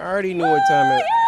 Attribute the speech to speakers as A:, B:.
A: I already knew what time it